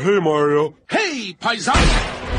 Hey, Mario. Hey, Paisan!